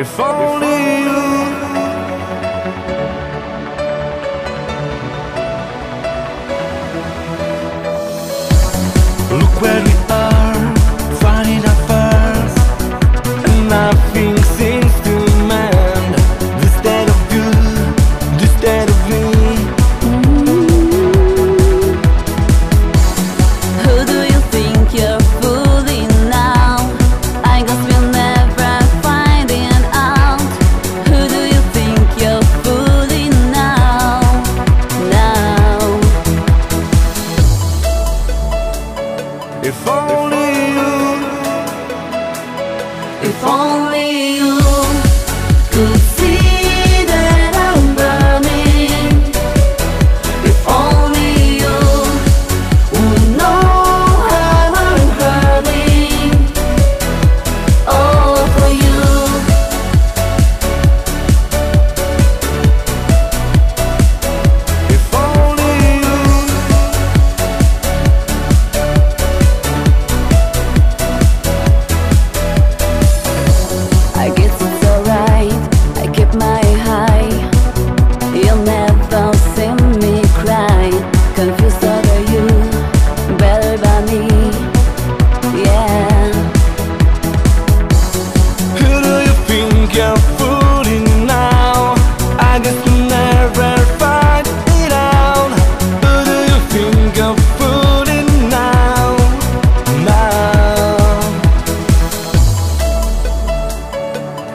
If only you. If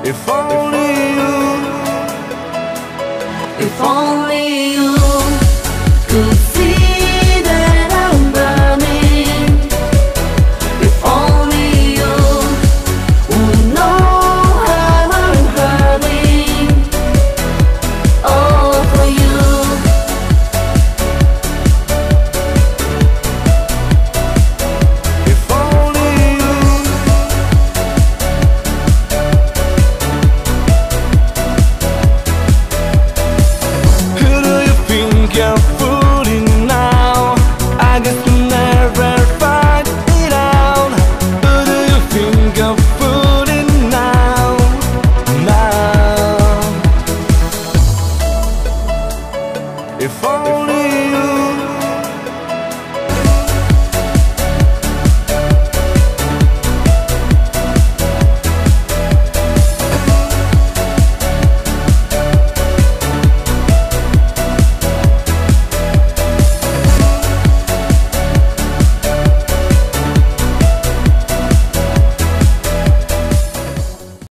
If only you. If only you.